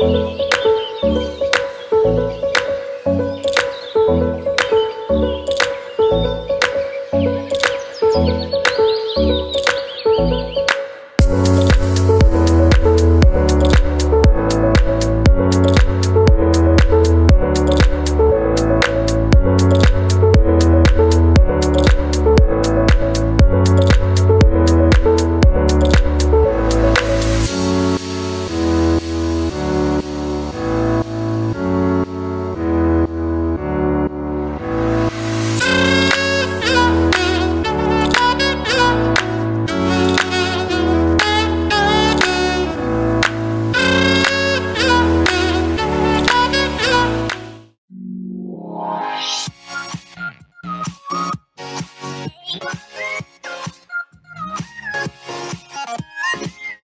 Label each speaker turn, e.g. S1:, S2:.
S1: Música